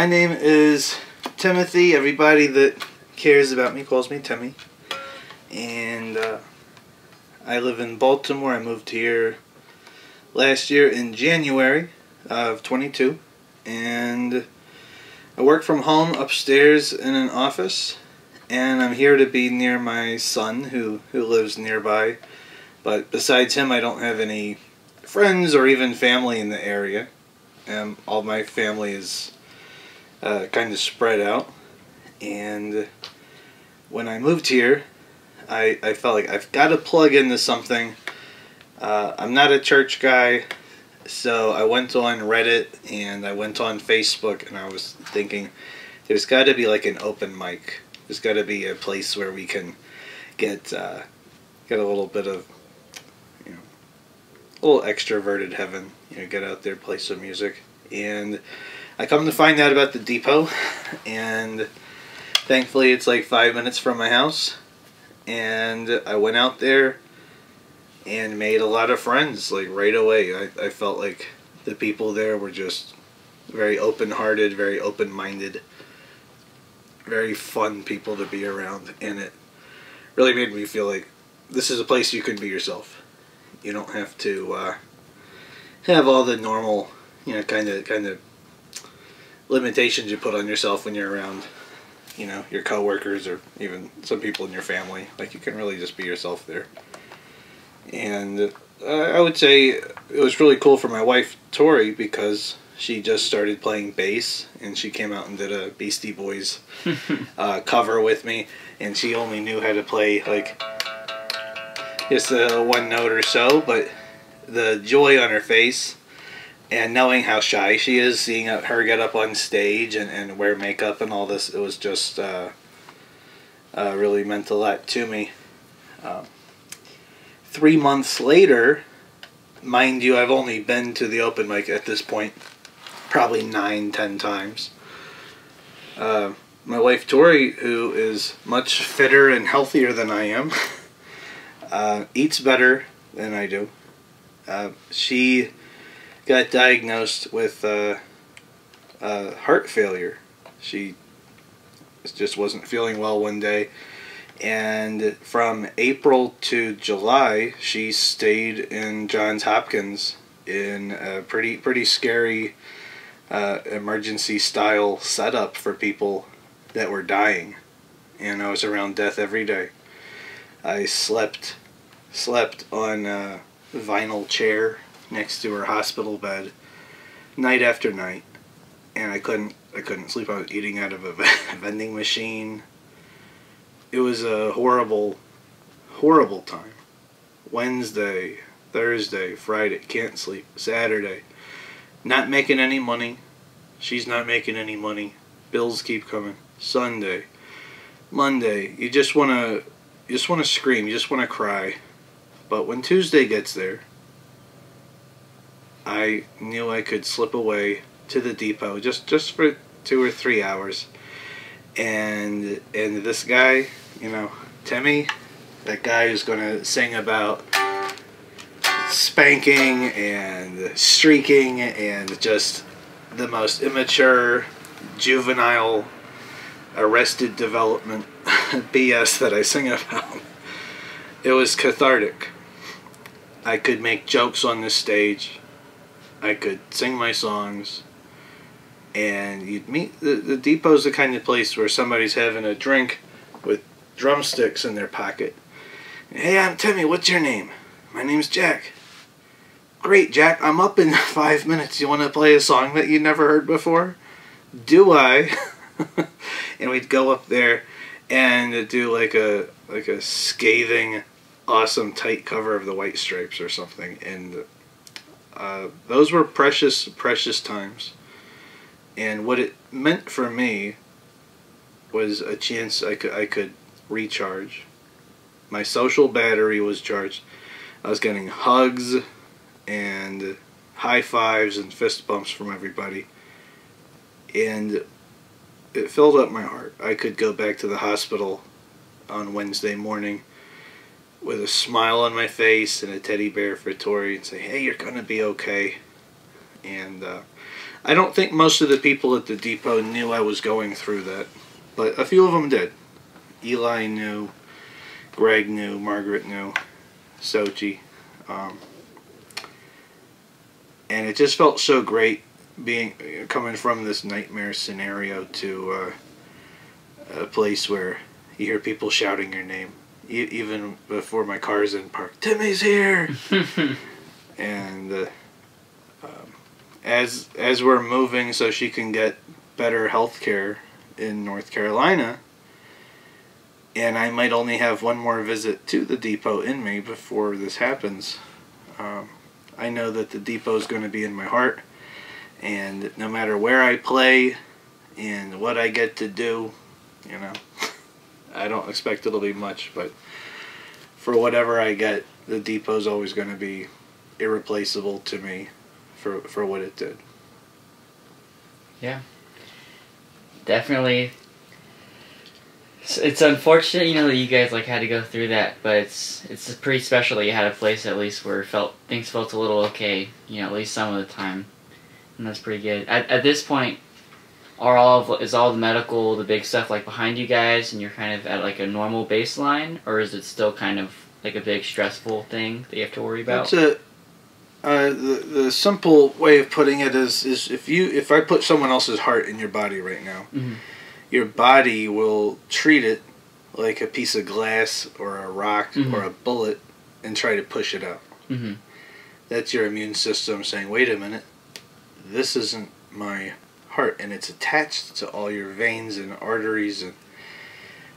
My name is Timothy. Everybody that cares about me calls me Timmy. And uh, I live in Baltimore. I moved here last year in January of 22. And I work from home upstairs in an office. And I'm here to be near my son who, who lives nearby. But besides him, I don't have any friends or even family in the area. Um, all my family is uh, kind of spread out. And when I moved here, I, I felt like I've got to plug into something. Uh, I'm not a church guy, so I went on Reddit and I went on Facebook and I was thinking there's got to be like an open mic. There's got to be a place where we can get uh, get a little bit of you know a little extroverted heaven. You know, get out there, play some music, and I come to find out about the depot, and thankfully it's like five minutes from my house, and I went out there and made a lot of friends like right away. I, I felt like the people there were just very open hearted, very open minded, very fun people to be around, and it really made me feel like this is a place you can be yourself. You don't have to uh, have all the normal, you know, kind of kind of limitations you put on yourself when you're around, you know, your coworkers or even some people in your family. Like you can really just be yourself there. And uh, I would say it was really cool for my wife Tori because she just started playing bass and she came out and did a Beastie Boys uh, cover with me, and she only knew how to play like just a one note or so, but the joy on her face and knowing how shy she is, seeing her get up on stage and, and wear makeup and all this, it was just uh, uh, really meant a lot to me. Um, three months later, mind you, I've only been to the open mic at this point probably nine, ten times. Uh, my wife Tori, who is much fitter and healthier than I am, uh, eats better than I do. Uh, she got diagnosed with uh, uh, heart failure. She just wasn't feeling well one day. And from April to July, she stayed in Johns Hopkins in a pretty pretty scary uh, emergency style setup for people that were dying. And I was around death every day. I slept slept on a vinyl chair next to her hospital bed night after night and I couldn't I couldn't sleep. I was eating out of a vending machine. It was a horrible horrible time. Wednesday, Thursday, Friday, can't sleep. Saturday, not making any money. She's not making any money. Bills keep coming. Sunday, Monday, you just want to you just want to scream, you just want to cry. But when Tuesday gets there, I knew I could slip away to the depot just just for two or three hours, and and this guy, you know, Timmy, that guy who's gonna sing about spanking and streaking and just the most immature, juvenile, arrested development BS that I sing about. It was cathartic. I could make jokes on this stage I could sing my songs, and you'd meet the the depot's the kind of place where somebody's having a drink with drumsticks in their pocket. Hey, I'm Timmy. What's your name? My name's Jack. Great, Jack. I'm up in five minutes. You want to play a song that you never heard before? Do I? and we'd go up there and do like a like a scathing, awesome tight cover of the White Stripes or something, and uh, those were precious, precious times. And what it meant for me was a chance I could, I could recharge. My social battery was charged. I was getting hugs and high fives and fist bumps from everybody. And it filled up my heart. I could go back to the hospital on Wednesday morning with a smile on my face and a teddy bear for Tori and say, hey, you're going to be okay. And uh, I don't think most of the people at the depot knew I was going through that, but a few of them did. Eli knew, Greg knew, Margaret knew, Xochi. Um, and it just felt so great being coming from this nightmare scenario to uh, a place where you hear people shouting your name, e- even before my car's in park. Timmy's here, and uh, um, as as we're moving, so she can get better health care in North Carolina. And I might only have one more visit to the depot in me before this happens. Um, I know that the depot is going to be in my heart and no matter where I play and what I get to do, you know, I don't expect it'll be much, but for whatever I get, the depot's always going to be irreplaceable to me for for what it did. Yeah. Definitely. It's, it's unfortunate, you know, that you guys like had to go through that, but it's it's pretty special that you had a place at least where felt things felt a little okay, you know, at least some of the time and that's pretty good. At, at this point, are all of, is all the medical, the big stuff like behind you guys, and you're kind of at like a normal baseline, or is it still kind of like a big stressful thing that you have to worry about? That's a uh, the the simple way of putting it is is if you if I put someone else's heart in your body right now, Mhm. your body will treat it like a piece of glass or a rock Mhm. or a bullet and try to push it out. Mm-hmm. That's your immune system saying, "Wait a minute, this isn't my heart," and it's attached to all your veins and arteries, and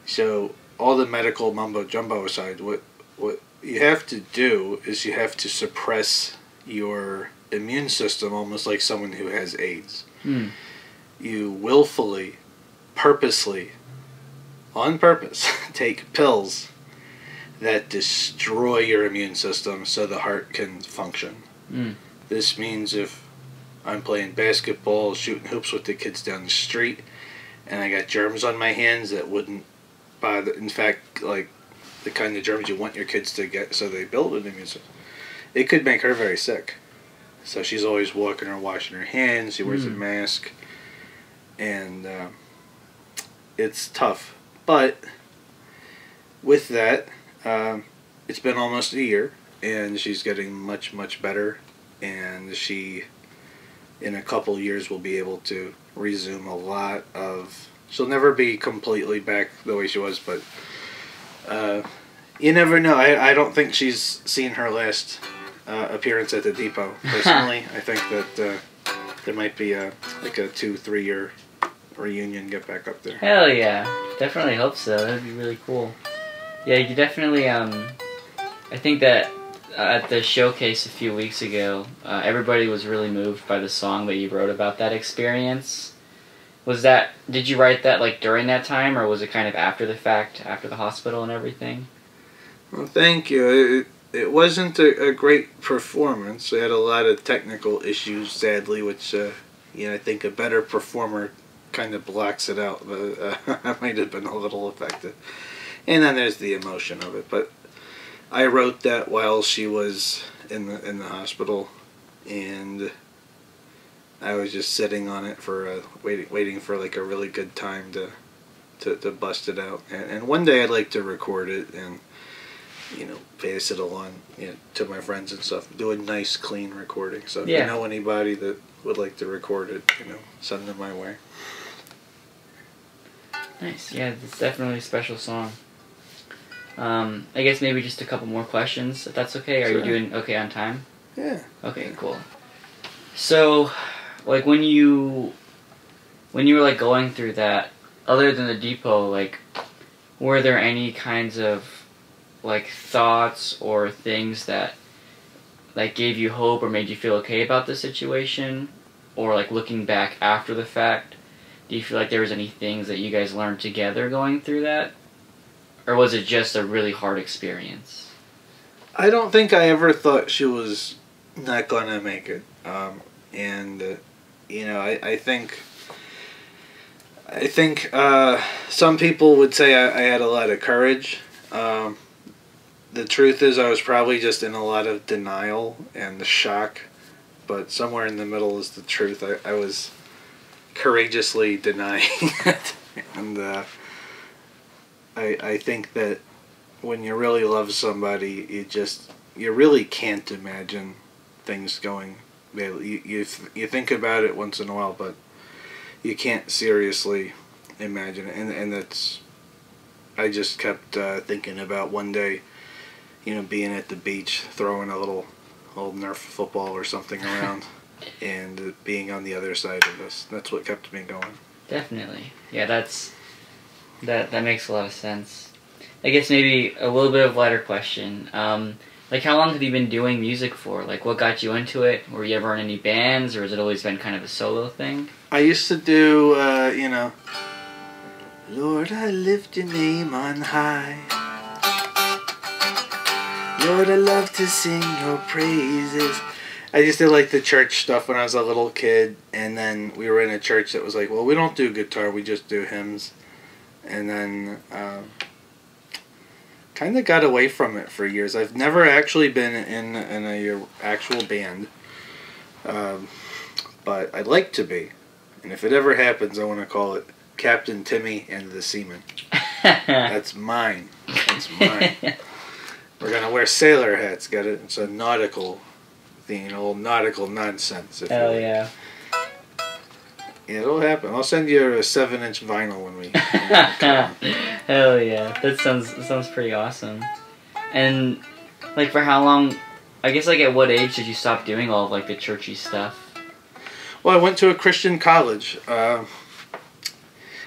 so all the medical mumbo jumbo aside, what what you have to do is you have to suppress your immune system almost like someone who has AIDS. Mm. You willfully, purposely, on purpose, take pills that destroy your immune system so the heart can function. Mm. This means if I'm playing basketball, shooting hoops with the kids down the street, and I got germs on my hands that wouldn't bother. In fact, like the kind of germs you want your kids to get, so they build an immune system. It could make her very sick. So she's always walking or washing her hands. She wears a Mm. mask, and uh, it's tough. But with that, um, it's been almost a year, and she's getting much much better, and she in a couple years we'll be able to resume a lot of she'll never be completely back the way she was but uh, you never know I, I don't think she's seen her last uh, appearance at the depot personally i think that uh, there might be a like a two three year reunion get back up there Hell yeah, definitely hope so. That'd be really cool. Yeah, you definitely. Um, I think that at the showcase a few weeks ago, uh, everybody was really moved by the song that you wrote about that experience. Was that? Did you write that like during that time, or was it kind of after the fact, after the hospital and everything? Well, thank you. It, it wasn't a, a great performance. We had a lot of technical issues, sadly, which uh, you know I think a better performer kind of blocks it out. But uh, I might have been a little affected. And then there's the emotion of it. But I wrote that while she was in the in the hospital, and I was just sitting on it for uh, waiting waiting for like a really good time to to, to bust it out. And, and one day I'd like to record it and you know, pass it along you know, to my friends and stuff. Do a nice, clean recording. So if Yeah. you know anybody that would like to record it, you know, send them my way. Nice. Yeah, it's definitely a special song. Um, I guess maybe just a couple more questions, if that's okay. Are you doing okay on time? Yeah. Okay, cool. So, like when you when you were like going through that, other than the depot, like were there any kinds of like thoughts or things that like gave you hope or made you feel okay about the situation? Or like looking back after the fact, do you feel like there was any things that you guys learned together going through that? Or was it just a really hard experience? I don't think I ever thought she was not gonna make it. Um, and uh, you know, I, I think I think uh, some people would say I, I had a lot of courage. Um, the truth is, I was probably just in a lot of denial and the shock but somewhere in the middle is the truth. I, I was courageously denying it, and uh, I I think that when you really love somebody, you just you really can't imagine things going. You you you think about it once in a while, but you can't seriously imagine it, and and that's. I just kept uh, thinking about one day, you know, being at the beach, throwing a little old Nerf football or something around, and uh, being on the other side of this. That's what kept me going. Definitely, yeah. That's that. That makes a lot of sense. I guess maybe a little bit of lighter question. Um, like, how long have you been doing music for? Like, what got you into it? Were you ever in any bands, or has it always been kind of a solo thing? I used to do, uh, you know, Lord, I lift your name on high. Lord, I love to sing your praises. I used to like the church stuff when I was a little kid, and then we were in a church that was like, well, we don't do guitar, we just do hymns. And then uh, kind of got away from it for years. I've never actually been in, in a actual band, um, but I'd like to be. And if it ever happens, I want to call it Captain Timmy and the Seaman. That's mine. That's mine. We're gonna wear sailor hats. Got it? It's a nautical thing, old nautical nonsense. If Hell you- yeah. Yeah, it'll happen. I'll send you a seven-inch vinyl when we. Hell yeah. That sounds that sounds pretty awesome. And like for how long I guess like at what age did you stop doing all of like the churchy stuff? well, I went to a Christian college, uh,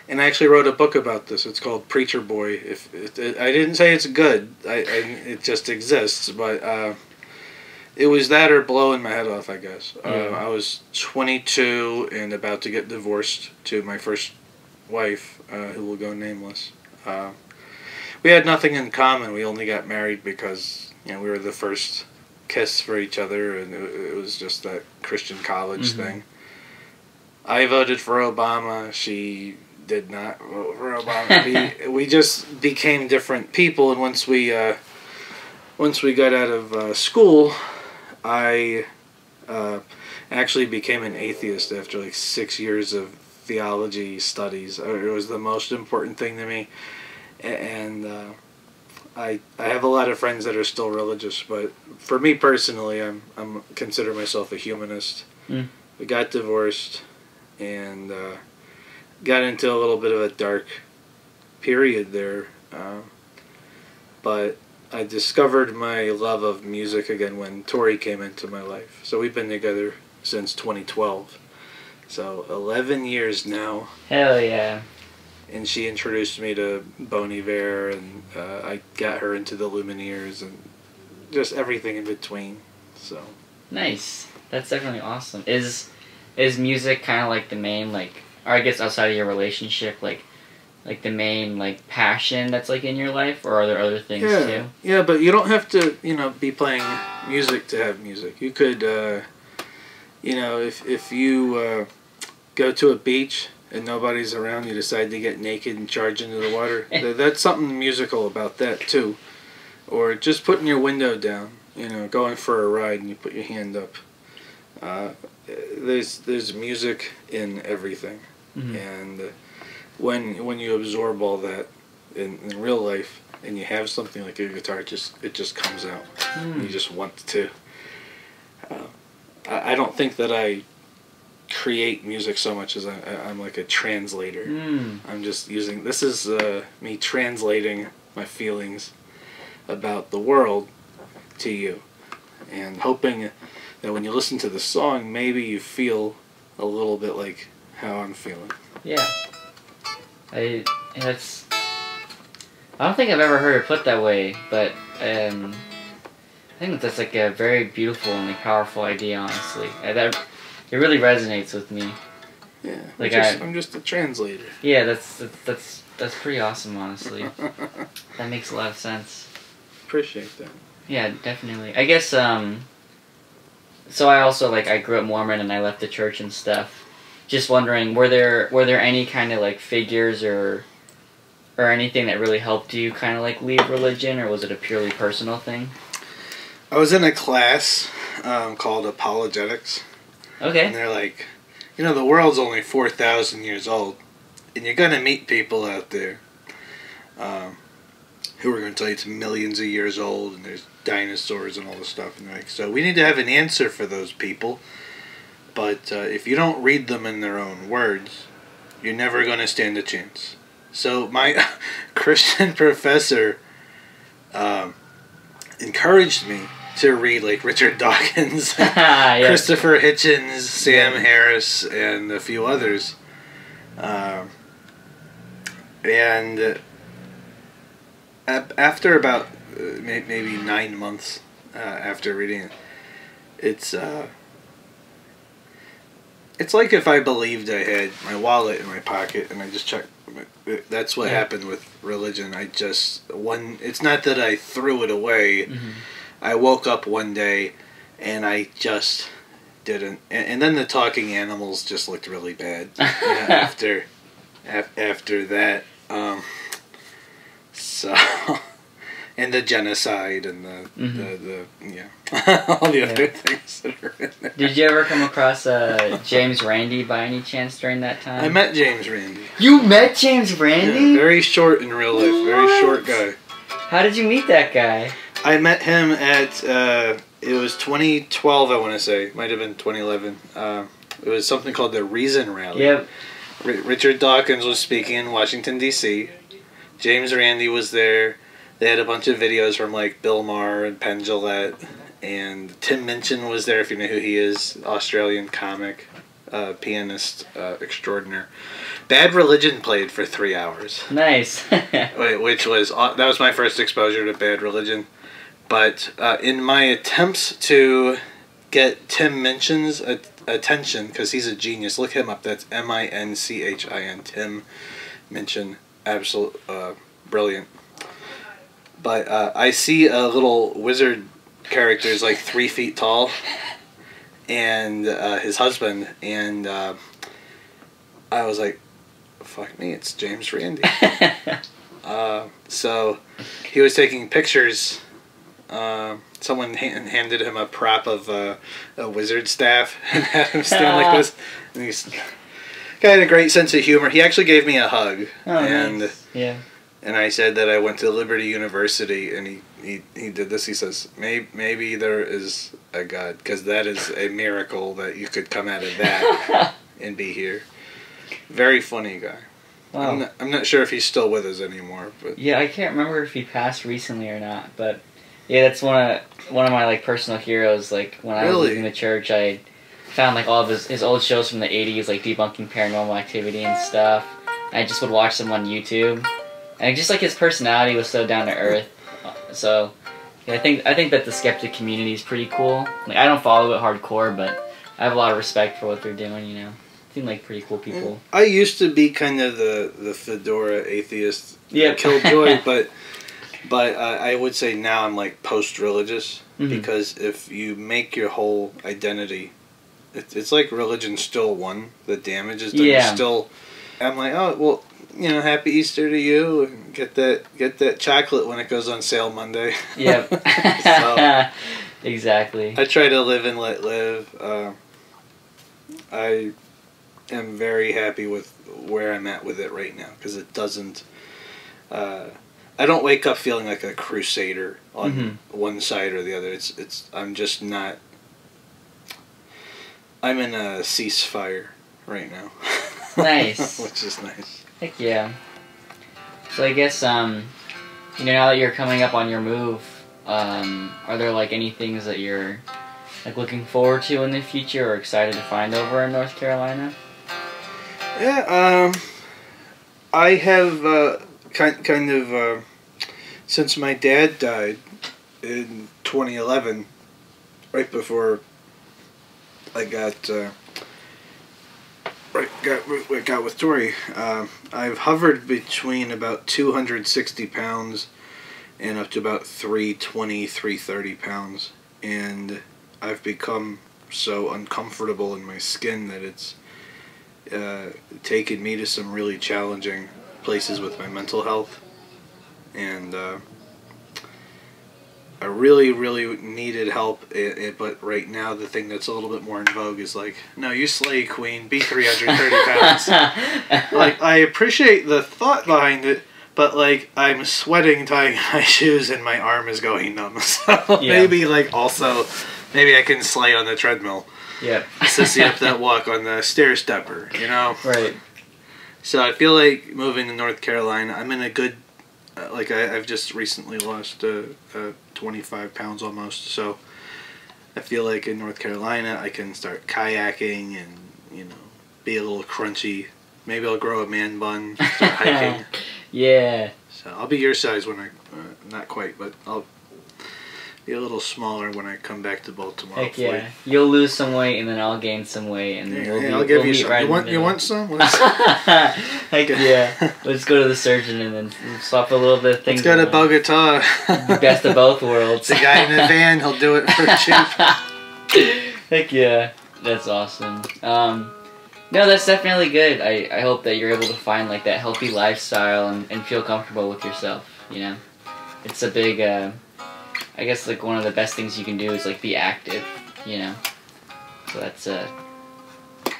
and I actually wrote a book about this. It's called Preacher Boy. If it, it, I didn't say it's good, I, I it just exists, but. Uh, it was that or blowing my head off, I guess. Uh, I was 22 and about to get divorced to my first wife, uh, who will go nameless. Uh, we had nothing in common. We only got married because you know we were the first kiss for each other, and it, it was just that Christian college Mhm. thing. I voted for Obama. She did not vote for Obama. we, we just became different people, and once we uh, once we got out of uh, school, I uh, actually became an atheist after like six years of theology studies. Uh, It was the most important thing to me, and uh, I I have a lot of friends that are still religious, but for me personally, I'm I'm consider myself a humanist. Mm. We got divorced, and uh, got into a little bit of a dark period there, uh, but I discovered my love of music again when Tori came into my life. So we've been together since 2012. So 11 years now, Hell yeah. and she introduced me to Bon Iver, and uh, I got her into the Lumineers, and just everything in between. So Nice. That's definitely awesome. Is is music kind of like the main like, or I guess outside of your relationship, like, like the main like passion that's like in your life, or are there other things yeah, too? yeah, but you don't have to, you know, be playing music to have music. You could, uh, you know, if if you uh, go to a beach and nobody's around, you decide to get naked and charge into the water. th- that's something musical about that too. Or just putting your window down, you know, going for a ride and you put your hand up. Uh, there's there's music in everything, Mhm. and uh, when when you absorb all that in, in real life and you have something like a guitar, it just it just comes out. Hmm. You just want to. Uh, I, I don't think that I create music so much as I, I'm like a translator. Hmm. I'm just using this is uh, me translating my feelings about the world to you, and hoping that when you listen to the song, maybe you feel a little bit like how I'm feeling. Yeah. I that's. I don't think I've ever heard it put that way, but um, I think that's like a very beautiful and like powerful idea. Honestly, Uh, that it really resonates with me. Yeah, Like I'm, just, I- I'm just a translator. Yeah, that's that's that's, that's pretty awesome. Honestly, that makes a lot of sense. Appreciate that. Yeah, definitely. I guess um so I also like I grew up Mormon and I left the church and stuff. Just wondering, were there were there any kind of like figures or or anything that really helped you kind of like leave religion or was it a purely personal thing? I was in a class um, called Apologetics, Okay. and they're like, you know, the world's only four thousand years old, and you're gonna meet people out there um, who are gonna tell you it's millions of years old, and there's dinosaurs and all this stuff, and like, so we need to have an answer for those people, but uh, if you don't read them in their own words, you're never gonna stand a chance. So my Christian professor um, encouraged me to read like Richard Dawkins, yes. Christopher Hitchens, Sam Yeah. Harris, and a few others. Um, and uh, after about uh, maybe nine months uh, after reading it, it's uh, it's like if I believed I had my wallet in my pocket and I just checked. That's what Yeah. happened with religion. I just one. It's not that I threw it away. Mhm. I woke up one day and I just didn't. And, and then the talking animals just looked really bad after af, after that. Um, so and the genocide and the Mhm. the, the yeah all the other things that are in there. Did you ever come across uh, James Randi by any chance during that time? I met James Randi. You met James Yeah, Randi? very short in real life. Very short guy. How did you meet that guy? I met him at uh, it was 2012. I want to say might have been 2011. Uh, it was something called the Reason Rally. Yep. R- Richard Dawkins was speaking in Washington D.C. James Randi was there. They had a bunch of videos from like Bill Maher and Penn Jillette, and Tim Minchin was there. If you know who he is, Australian comic, uh, pianist uh, extraordinaire. Bad Religion played for three hours. Nice. Which was that was my first exposure to Bad Religion. But uh, in my attempts to get Tim Minchin's attention, because he's a genius, look him up. That's M I N C H I N. Tim Minchin, absolute uh, brilliant. But uh, I see a little wizard character is like three feet tall, and uh, his husband, and uh, I was like, "Fuck me, it's James Randi." Uh, so he was taking pictures. Uh, someone ha- handed him a prop of uh, a wizard staff and had him stand like this. And he's guy had a great sense of humor. He actually gave me a hug, oh, and nice. Yeah. And I said that I went to Liberty University, and he, he, he did this. He says, maybe, maybe there is a God, because that is a miracle that you could come out of that and be here. Very funny guy. I'm, not, I'm not sure if he's still with us anymore, but Yeah, I can't remember if he passed recently or not, but yeah, that's one of one of my like personal heroes. Like when I was Really? leaving the church, I found like all of his, his old shows from the '80s, like debunking paranormal activity and stuff. I just would watch them on YouTube, and just like his personality was so down to earth. So yeah, I think I think that the skeptic community is pretty cool. Like I don't follow it hardcore, but I have a lot of respect for what they're doing. You know, seem like pretty cool people. I used to be kind of the, the fedora atheist Yeah, killjoy, but but uh, I would say now I'm like post religious Mhm. because if you make your whole identity, it, it's like religion still won. The damage is done. You're Yeah. Still, I'm like, oh well, you know, happy Easter to you, and get that get that chocolate when it goes on sale Monday. Yep. so exactly. I try to live and let live. Uh, I am very happy with where I'm at with it right now because it doesn't. Uh, I don't wake up feeling like a crusader on Mhm. one side or the other. It's it's. I'm just not. I'm in a ceasefire right now. Nice. Which is nice. Heck yeah. So I guess um, you know, now that you're coming up on your move, um, are there like any things that you're like looking forward to in the future or excited to find over in North Carolina? Yeah, um, I have uh, kind kind of uh, since my dad died in 2011, right before I got uh, right got got with Tori. Uh, I've hovered between about 260 pounds and up to about 320, 330 pounds, and I've become so uncomfortable in my skin that it's uh, taken me to some really challenging places with my mental health, and uh, I really, really needed help. It, it, but right now, the thing that's a little bit more in vogue is like, no, you slay queen, be 330 pounds. like, I appreciate the thought behind it, but like, I'm sweating tying my shoes and my arm is going numb. So Yeah. maybe, like, also, maybe I can slay on the treadmill. yep. Sissy up that walk on the stair stepper, you know? Right. So I feel like moving to North Carolina, I'm in a good, like I, I've just recently lost uh, uh, 25 pounds almost. So I feel like in North Carolina, I can start kayaking and, you know, be a little crunchy. Maybe I'll grow a man bun, start hiking. yeah. So I'll be your size when I, uh, not quite, but I'll be a little smaller when I come back to Baltimore. Heck hopefully. yeah. You'll lose some weight and then I'll gain some weight and Yeah, we'll hey, be, I'll give we'll you some. right you want you want some? Heck yeah. Let's go to the surgeon and then swap a little bit of things. let's go to. Bogota. Best of both worlds. the guy in the van, he'll do it for cheap. Heck yeah. That's awesome. Um, no, that's definitely good. I, I hope that you're able to find like that healthy lifestyle and, and feel comfortable with yourself, you know? It's a big, uh, I guess like one of the best things you can do is like be active, you know? So that's, uh,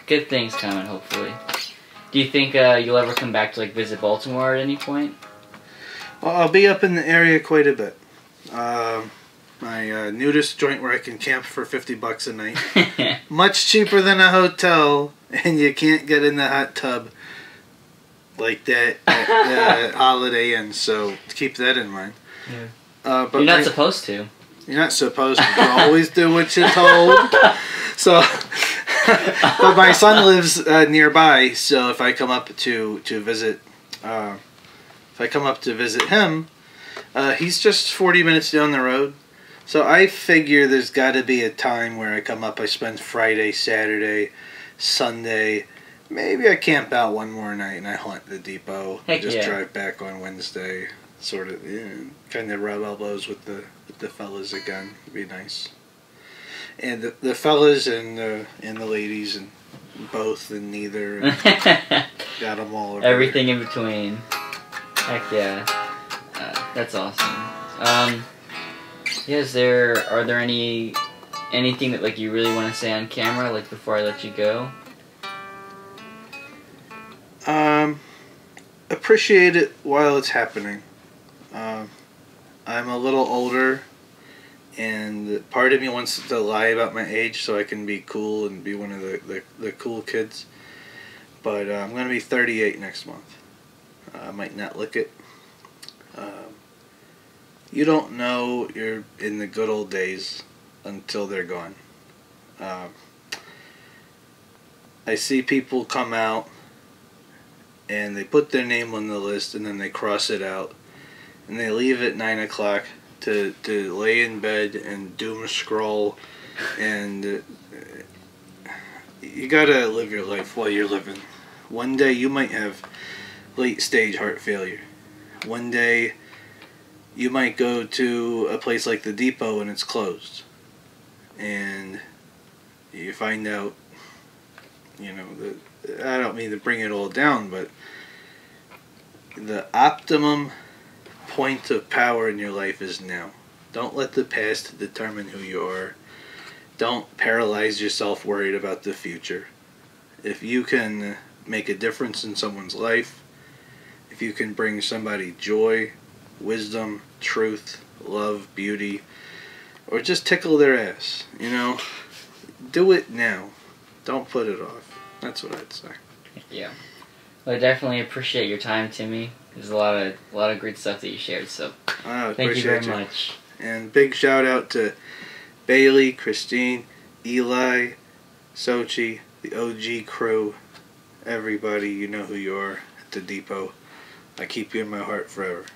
good things coming, hopefully. Do you think, uh, you'll ever come back to like visit Baltimore at any point? Well, I'll be up in the area quite a bit. Um, my uh, nudist joint where I can camp for 50 bucks a night. Much cheaper than a hotel, and you can't get in the hot tub like that at uh, Holiday Inn, so keep that in mind. Yeah. Uh, but You're not supposed to. you're not supposed to. Always do what you're told. So, but my son lives uh, nearby, so if I come up to to visit, uh, if I come up to visit him, uh, he's just forty minutes down the road. So I figure there's got to be a time where I come up. I spend Friday, Saturday, Sunday. Maybe I camp out one more night and I hunt the depot. Heck just yeah. drive back on Wednesday. Sort of, yeah, kind of rub elbows with the with the fellas again. It'd be nice. And the, the fellas and the and the ladies and both and neither. And got them all. Everything in between. Heck yeah. Uh, that's awesome. Um, yeah, is there, are there any, anything that like you really want to say on camera, like before I let you go? Um, appreciate it while it's happening. Um, I'm a little older, and part of me wants to lie about my age so I can be cool and be one of the, the, the cool kids. But uh, I'm going to be 38 next month. Uh, I might not look it. Um, you don't know you're in the good old days until they're gone. Um, I see people come out and they put their name on the list and then they cross it out and they leave at 9 o'clock to, to lay in bed and doom scroll and uh, you gotta live your life while you're living. One day you might have late stage heart failure. One day you might go to a place like the depot and it's closed. And you find out, you know, the, I don't mean to bring it all down, but the optimum point of power in your life is now. Don't let the past determine who you are. Don't paralyze yourself worried about the future. If you can make a difference in someone's life, if you can bring somebody joy, wisdom, truth, love, beauty, or just tickle their ass, you know, do it now. Don't put it off. That's what I'd say. Yeah. Well, I definitely appreciate your time, Timmy. There's a lot of, a lot of great stuff that you shared, so I thank you very much. And big shout out to Bailey, Christine, Eli, Xochi, the OG crew, everybody. You know who you are at the depot. I keep you in my heart forever.